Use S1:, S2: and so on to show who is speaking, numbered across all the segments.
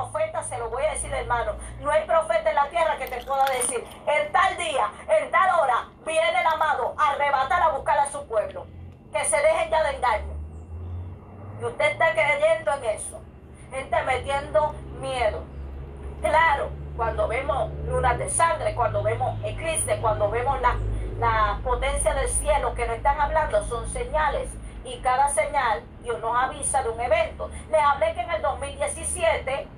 S1: profeta, se lo voy a decir hermano, no hay profeta en la tierra que te pueda decir, en tal día, en tal hora, viene el amado a arrebatar a buscar a su pueblo. Que se dejen ya de engaño. Y usted está creyendo en eso. Gente metiendo miedo. Claro, cuando vemos lunas de sangre, cuando vemos eclipses, cuando vemos la, la potencia del cielo que nos están hablando, son señales y cada señal Dios nos avisa de un evento. Les hablé que en el 2017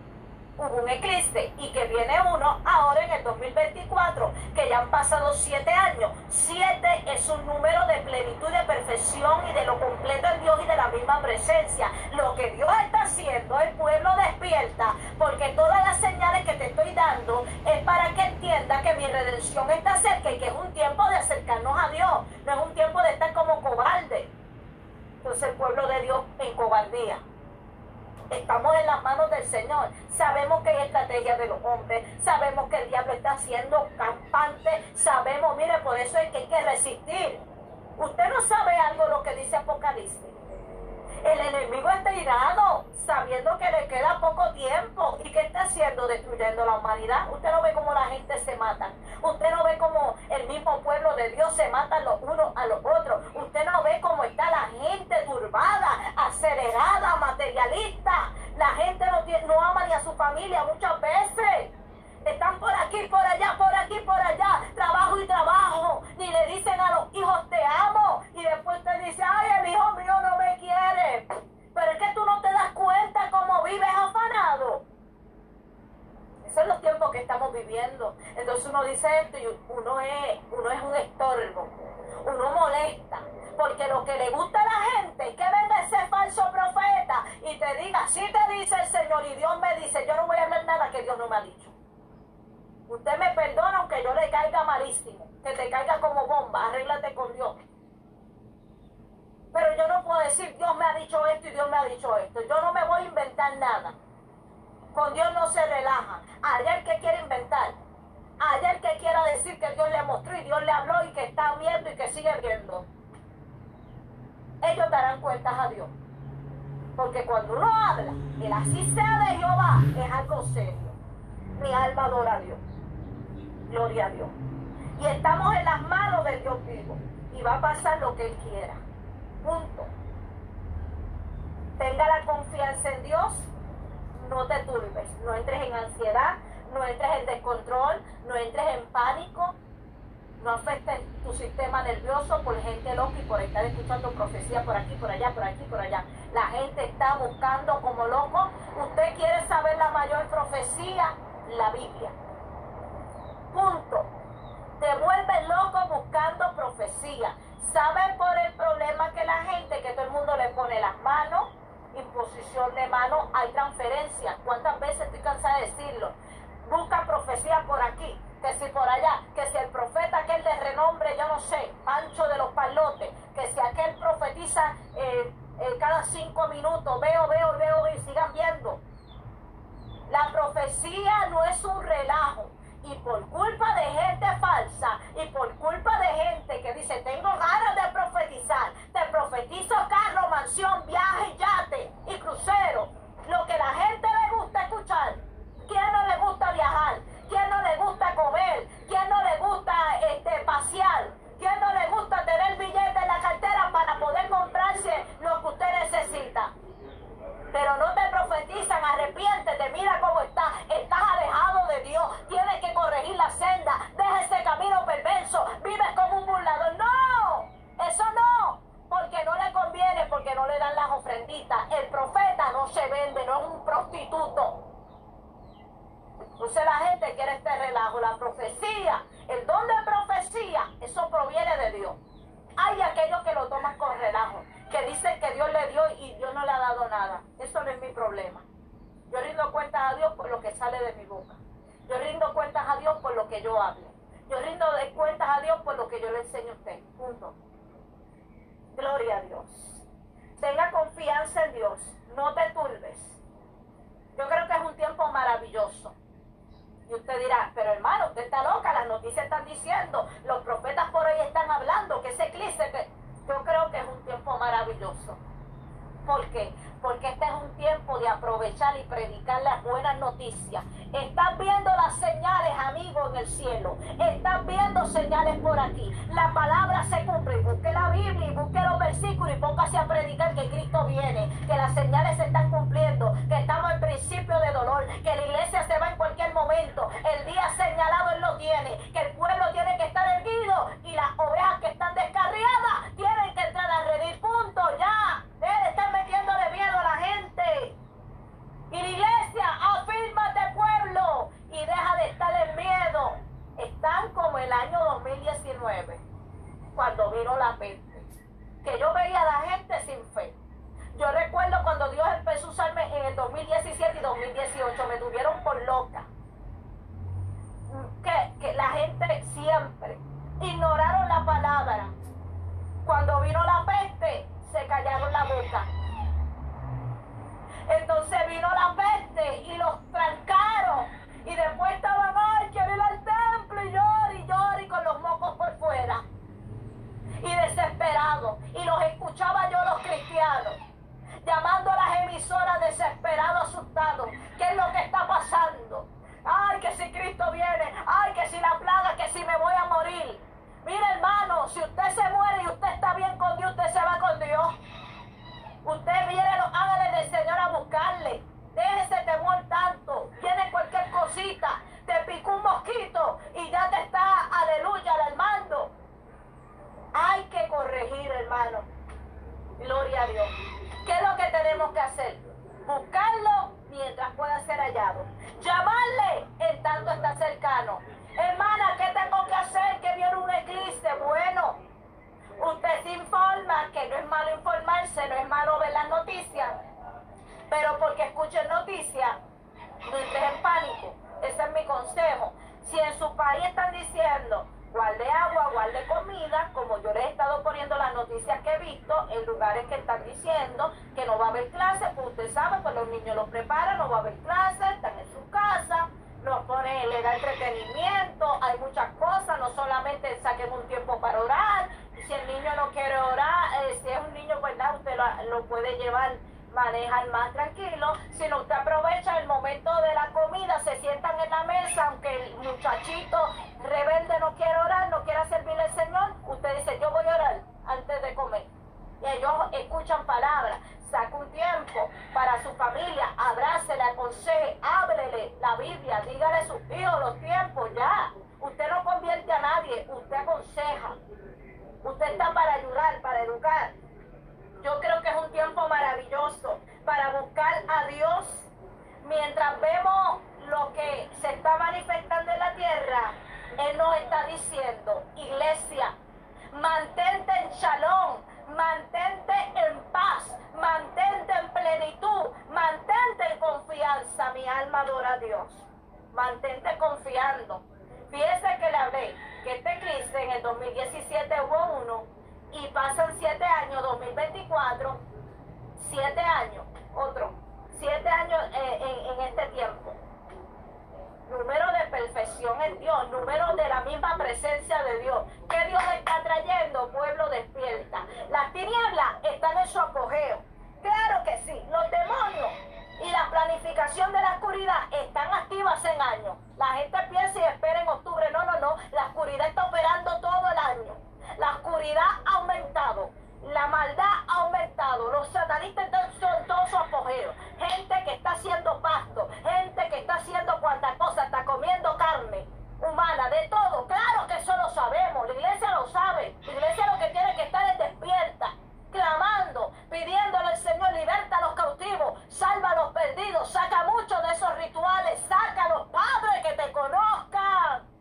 S1: hubo un eclipse y que viene uno ahora en el 2024, que ya han pasado siete es un número de plenitud, de perfección y de lo completo en Dios y de la misma presencia. Lo que Dios está haciendo, el pueblo despierta, porque todas las señales que te estoy dando es para que entienda que mi redención está cerca y que es un tiempo de acercarnos a Dios, no es un tiempo de estar como cobarde. Entonces el pueblo de Dios en cobardía. Estamos en las manos del Señor. Sabemos que hay estrategia de los hombres. Sabemos que el diablo está haciendo campante. Sabemos, mire, por eso es que hay que Usted no sabe algo lo que dice Apocalipsis. El enemigo está irado, sabiendo que le queda poco tiempo. ¿Y qué está haciendo? Destruyendo la humanidad. Usted no ve cómo la gente se mata. Usted no ve cómo el mismo pueblo de Dios se mata los unos a los otros. Usted no ve cómo está la gente turbada, acelerada, materialista. La gente no, tiene, no ama ni a su familia muchas veces. Están por aquí, por allá, por aquí, por allá, trabajo y trabajo. Ni le dicen a los hijos te amo. Y después te dice, ay, el hijo mío no me quiere. Pero es que tú no te das cuenta cómo vives afanado. Esos son los tiempos que estamos Entonces uno dice esto y uno es, uno es un estorbo. Uno molesta. Porque lo que le gusta a la gente es que venga ese falso profeta y te diga, si te dice el Señor y Dios me dice, yo no voy a hablar nada que Dios no me ha dicho. Usted me perdona aunque yo le caiga malísimo, que te caiga como bomba, arréglate con Dios. Pero yo no puedo decir, Dios me ha dicho esto y Dios me ha dicho esto. Yo no me voy a inventar nada. Con Dios no se relaja. Allá que quiere inventar. Allá que quiera decir que Dios le mostró y Dios le habló y que está viendo y que sigue viendo. Ellos darán cuentas a Dios. Porque cuando uno habla, el así sea de Jehová, es algo serio. Mi alma adora a Dios. Gloria a Dios. Y estamos en las manos del Dios vivo. Y va a pasar lo que Él quiera. Punto. Tenga la confianza en Dios. No te turbes. No entres en ansiedad. No entres en descontrol. No entres en pánico. No afectes tu sistema nervioso por gente loca y por estar escuchando profecía por aquí, por allá, por aquí, por allá. La gente está buscando como loco. Usted quiere saber la mayor profecía, la Biblia. Punto. Te vuelves loco buscando profecía. ¿Saben por el problema que la gente, que todo el mundo le pone las manos, imposición de mano, hay transferencia? ¿Cuántas veces estoy cansada de decirlo? Busca profecía por aquí, que si por allá, que si el profeta aquel de renombre, yo no sé, Pancho de los Palotes, que si aquel profetiza eh, eh, cada cinco minutos, veo, veo, veo, y sigan viendo. La profecía no es un relajo. Y por culpa de gente falsa y por culpa de gente que dice, tengo ganas de profetizar, te profetizo carro, mansión, viaje, yate y crucero. Lo que la gente le gusta escuchar. ¿Quién no le gusta viajar? ¿Quién no le gusta comer? ¿Quién no le gusta este, pasear? ¿Quién no le gusta tener billete en la cartera para poder comprarse lo que usted necesita? Pero no te profetizan, arrepiéntete, mira cómo estás, estás alejado de Dios, tienes que corregir la senda, deja ese camino perverso, vives como un burlador. No, eso no, porque no le conviene, porque no le dan las ofrenditas. El profeta no se vende, no es un prostituto. Entonces la gente quiere este relajo, la profecía, el don de profecía, eso proviene de Dios. Hay aquellos que lo toman con relajo, que dicen que Dios le dio y Dios no le ha Eso no es mi problema. Yo rindo cuentas a Dios por lo que sale de mi boca. Yo rindo cuentas a Dios por lo que yo hable. Yo rindo cuentas a Dios por lo que yo le enseño a usted. Punto. Gloria a Dios. Tenga confianza en Dios. No te turbes. Yo creo que es un tiempo maravilloso. Y usted dirá, pero hermano, usted está loca, las noticias están diciendo, los profetas por ahí están hablando, que ese eclipse, que yo creo que es un tiempo maravilloso. ¿Por qué? porque este es un tiempo de aprovechar y predicar las buenas noticias. Estás viendo las señales, amigos, en el cielo. Estás viendo señales por aquí. La palabra se cumple. Busque la Biblia y busque los versículos y póngase a predicar que Cristo viene, que las señales se están cumpliendo, que estamos en principio de dolor, que la iglesia se va en cualquier momento. El día señalado Él lo tiene, que el pueblo tiene que estar erguido y las ovejas que están descarriadas tienen que entrar a redir. Punto, ya. Debe estar metiéndole miedo a la gente. Y la iglesia, afírmate pueblo y deja de estar en miedo. Están como el año 2019, cuando vino la peste. Que yo veía la gente sin fe. Yo recuerdo cuando Dios empezó a usarme en el 2017 y 2018, me tuvieron por loca. Que, que la gente siempre ignoraron la palabra. Cuando vino la peste, se callaron la boca. Entonces vino la peste y los trancaron. Y después estaban, ay, quiero ir al templo y llorar y llorar y con los mocos por fuera. Y desesperados. Y los escuchaba yo los cristianos. Llamando a las emisoras desesperados, asustados. ¿Qué es lo que está pasando? Ay, que si Cristo viene. Ay, que si la plaga, que si me voy a morir. Mire, hermano, si usted se muere y usted está bien con Dios, usted se va con Dios. Usted viene los ángeles del Señor a buscarle. Déjese temor tanto. Viene cualquier cosita. Te picó un mosquito y ya te está, aleluya, alarmando. Hay que corregir, hermano. Gloria a Dios. ¿Qué es lo que tenemos que hacer? Buscarlo mientras pueda ser hallado. Llamarle en tanto está cercano. Hermana, ¿qué tengo que hacer? Que viene un eclipse. Bueno, usted se informa, que no es malo informarse, no es malo ver las noticias, pero porque escuchen noticias, no entres en pánico. Ese es mi consejo. Si en su país están diciendo, guarde agua, guarde comida, como yo les he estado poniendo las noticias que he visto, en lugares que están diciendo que no va a haber clases, pues usted sabe, pues los niños los preparan, no va a haber clases, están en su casa, nos pone, le da entretenimiento, hay muchas cosas, no solamente saquemos un tiempo para orar, si el niño no quiere orar, eh, si es un niño, pues nada, usted lo, lo puede llevar manejar más tranquilo, sino usted aprovecha el momento de la comida, se sientan en la mesa, aunque el muchachito rebelde no quiere orar, no quiera servirle al Señor, usted dice, yo voy a orar antes de comer. Y ellos escuchan palabras, saca un tiempo para su familia, abrácele, aconseje, háblele la Biblia, dígale a sus hijos los tiempos, ya. Usted no convierte a nadie, usted aconseja. Usted está para ayudar, para educar. Yo creo que es un tiempo maravilloso para buscar a Dios mientras vemos lo que se está manifestando en la tierra. Él nos está diciendo, iglesia, mantente en shalom, mantente en paz, mantente en plenitud, mantente en confianza. Mi alma adora a Dios. Mantente confiando. Fíjese que le hablé que este crisis en el 2017 hubo uno y pasan siete años, 2024, siete años, otro, siete años eh, en, en este tiempo. Número de perfección en Dios, número de la misma presencia de Dios. ¿Qué Dios está trayendo? Pueblo despierta. Las tinieblas están en su apogeo. Claro que sí, los demonios y la planificación de la oscuridad están activas en años. La gente piensa y espera en octubre. No, no, no. La oscuridad está operando todo el año. La oscuridad ha aumentado. La maldad ha aumentado. Los satanistas están son todo su apogeo. Gente que está haciendo pasto. Gente que está haciendo cuanta cosa. Está comiendo carne humana. De todo. Claro que eso lo sabemos. La iglesia lo sabe. La iglesia lo que tiene que estar es despierta. Clamando. Pidiéndole al Señor. Liberta a los cautivos. Salva a los perdidos. Saca muchos de esos rituales. Saca a los padres que te conozcan.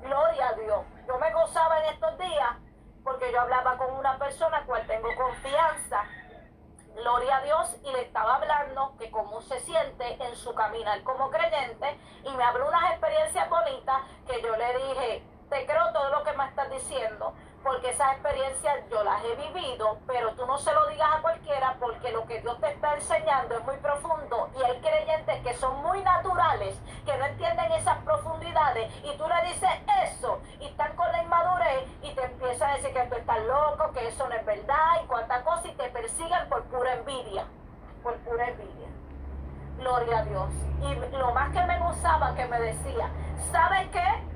S1: Gloria a Dios. Yo me gozaba en estos días porque yo hablaba con una persona cual tengo confianza. Gloria a Dios y le estaba que cómo se siente en su caminar como creyente y me habló unas experiencias bonitas que yo le dije, te creo todo lo que me estás diciendo, porque esas experiencias yo las he vivido, pero tú no se lo digas a cualquiera porque lo que Dios te está enseñando es muy profundo y hay creyentes que son muy naturales, que no entienden esas profundidades y tú le dices eso y están con la inmadurez y te empiezan a decir que tú estás loco, que eso no es verdad y cuánta cosa y te persiguen por pura envidia gloria a Dios. Y lo más que me gozaba que me decía, ¿sabes qué?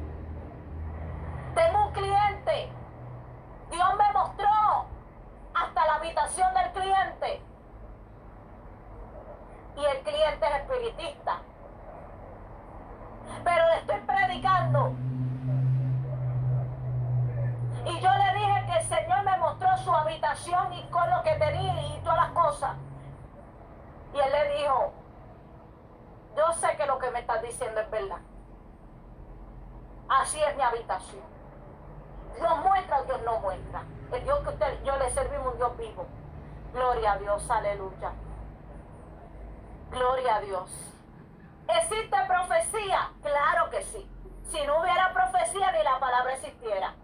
S1: Dios muestra o Dios no muestra. El Dios que usted, yo le servimos un Dios vivo. Gloria a Dios, aleluya. Gloria a Dios. ¿Existe profecía? Claro que sí. Si no hubiera profecía ni la palabra existiera.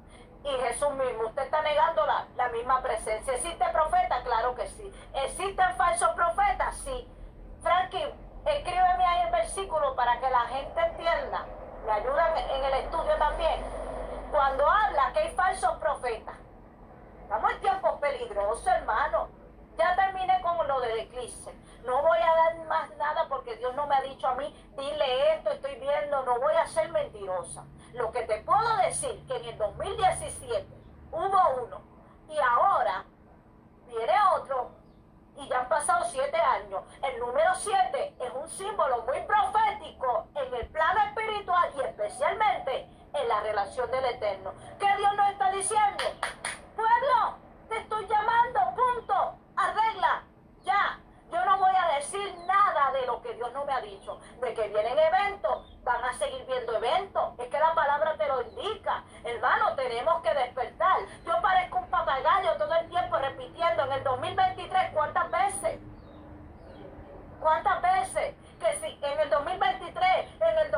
S1: Y Jesús mismo, usted está negando la, la misma presencia. ¿Existe profeta? Claro que sí. ¿Existen falsos profetas? Sí. Frankie, escríbeme ahí el versículo para que la gente entienda. Me ayudan en el estudio también. Cuando habla que hay falsos profetas. Estamos en tiempos peligrosos, hermano. Ya terminé con lo del eclipse. No voy a dar más nada porque Dios no me ha dicho a mí, dile esto, estoy viendo, no voy a ser mentirosa. Lo que te puedo decir que en el 2017 hubo uno y ahora viene otro y ya han pasado siete años. El número siete es un símbolo muy profético en el plano espiritual y especialmente en la relación del Eterno. ¿Qué Dios nos está diciendo? Pueblo, te estoy llamando, punto, arregla, ya. Yo no voy a decir nada de lo que Dios no me ha dicho. De que vienen eventos, van a seguir viendo eventos. Es que la palabra te lo indica. Hermano, tenemos que despertar. Yo parezco un papagayo todo el tiempo repitiendo en el 2023 cuántas veces. ¿Cuántas veces? Que si en el 2023, en el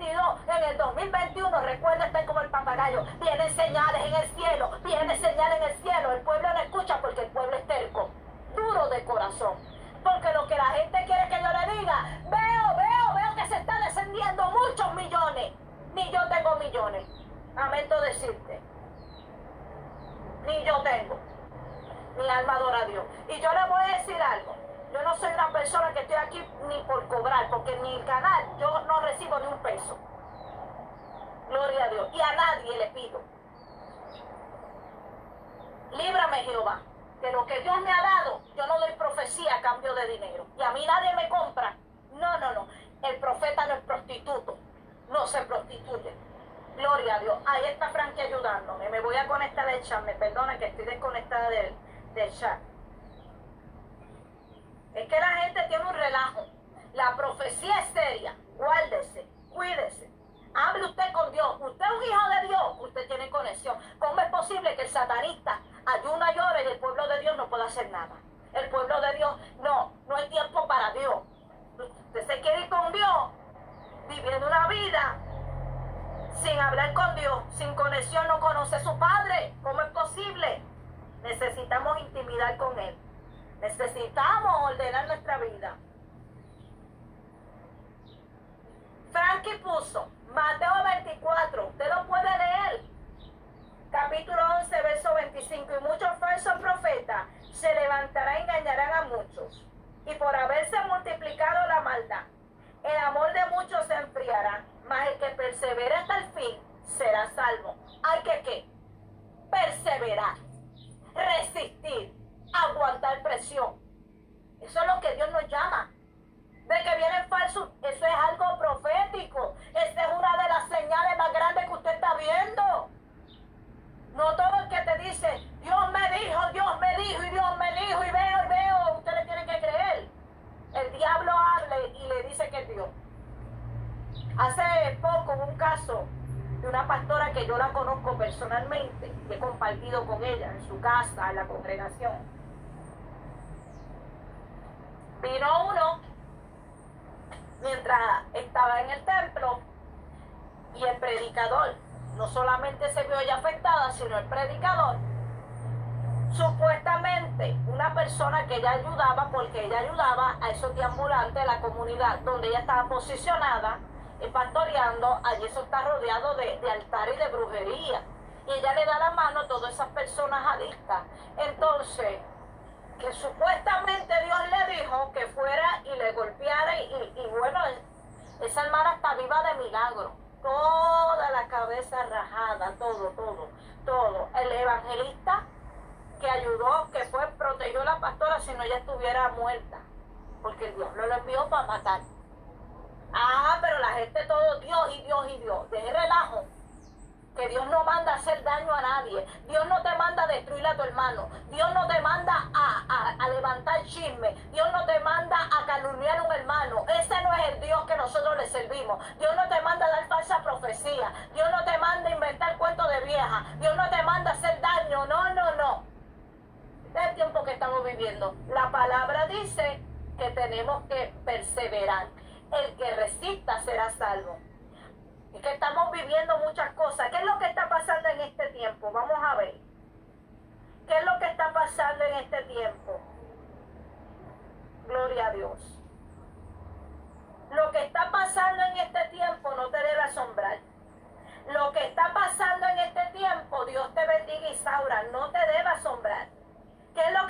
S1: 2022, en el 2021, recuerda estar como el papagayo. Vienen señales en el cielo, vienen señales en el cielo. El pueblo no escucha porque el pueblo es terco, duro de corazón. Porque lo que la gente quiere que yo le diga, veo, veo, veo que se está descendiendo muchos millones. Ni yo tengo millones. Lamento decirte. Ni yo tengo. Mi alma adora a Dios. Y yo le voy a decir algo. Yo no soy una persona que estoy aquí ni por cobrar, porque en mi canal yo no recibo ni un peso. Gloria a Dios. Y a nadie le pido. Líbrame, Jehová, de lo que Dios me ha dado. Yo no doy profecía a cambio de dinero. Y a mí nadie me compra. No, no, no. El profeta no es prostituto. No se prostituye. Gloria a Dios. Ahí está Frankie ayudándome. Me voy a conectar del chat. Me perdona que estoy desconectada del, del chat. Es que la gente tiene un relajo. La profecía es seria. Guárdese, cuídese. Hable usted con Dios. Usted es un hijo de Dios. Usted tiene conexión. ¿Cómo es posible que el satanista ayuna, llore y el pueblo de Dios no pueda hacer nada? El pueblo de Dios, no, no hay tiempo para Dios. Usted se quiere ir con Dios, viviendo una vida sin hablar con Dios, sin conexión, no conoce a su Padre. ¿Cómo es posible? Necesitamos intimidar con Él. Necesitamos ordenar nuestra vida. Frankie puso Mateo 24, usted lo puede leer. Capítulo 11, verso 25. Y muchos falsos profetas se levantarán y engañarán a muchos. Y por haberse multiplicado la maldad, el amor de muchos se enfriará. Mas el que persevere hasta el fin será salvo. Hay que qué? Perseverar, resistir, aguantar presión. Eso es lo que Dios nos llama. De que vienen falsos, eso es algo profético. Esta es una de las señales más grandes que usted está viendo. No todo el que te dice, Dios me dijo, Dios me dijo, y Dios me dijo, y veo, y veo, usted le tiene que creer. El diablo habla y le dice que es Dios. Hace poco hubo un caso de una pastora que yo la conozco personalmente, que he compartido con ella en su casa, en la congregación. Vino uno mientras estaba en el templo y el predicador no solamente se vio ella afectada, sino el predicador. Supuestamente una persona que ella ayudaba, porque ella ayudaba a esos deambulantes de la comunidad donde ella estaba posicionada, pastoreando, allí eso está rodeado de, de altares y de brujería. Y ella le da la mano a todas esas personas adictas. Entonces, que supuestamente Dios le dijo que fuera y le golpeara y, bueno, Esa hermana está viva de milagro. Toda la cabeza rajada, todo, todo, todo. El evangelista que ayudó, que fue, protegió a la pastora si no ella estuviera muerta. Porque Dios no lo envió para matar. Ah, pero la gente todo Dios y Dios y Dios. Deje relajo que Dios no manda a hacer daño a nadie. Dios no te manda a destruir a tu hermano. Dios no te manda a, levantar chisme. Dios no te manda a calumniar a un hermano. Ese no es el Dios que nosotros le servimos. Dios no te manda a dar falsa profecía. Dios no te manda a inventar cuentos de vieja. Dios no te manda a hacer daño. No, no, no. Es el tiempo que estamos viviendo. La palabra dice que tenemos que perseverar. El que resista será salvo. Y que estamos viviendo muchas cosas. ¿Qué es lo que está pasando en este tiempo? Vamos a ver. ¿Qué es lo que está pasando en este tiempo? Gloria a Dios. Lo que está pasando en este tiempo no te debe asombrar. Lo que está pasando en este tiempo, Dios te bendiga y Saura, no te debe asombrar. ¿Qué es lo